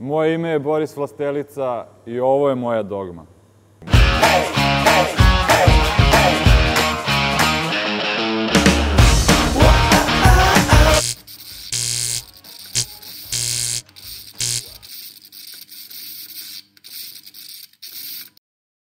Moje ime je Boris Vlastelica i ovo je moja dogma.